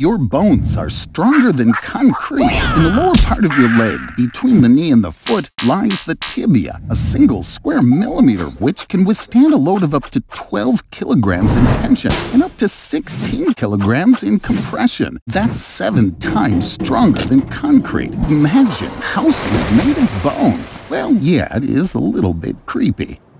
Your bones are stronger than concrete. In the lower part of your leg, between the knee and the foot, lies the tibia, a single square millimeter which can withstand a load of up to 12 kilograms in tension and up to 16 kilograms in compression. That's seven times stronger than concrete. Imagine houses made of bones. Well, yeah, it is a little bit creepy.